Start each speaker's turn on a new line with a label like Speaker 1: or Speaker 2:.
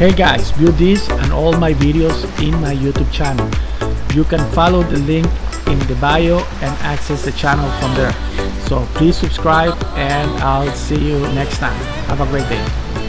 Speaker 1: Hey guys, view this and all my videos in my YouTube channel. You can follow the link in the bio and access the channel from there. So please subscribe and I'll see you next time. Have a great day.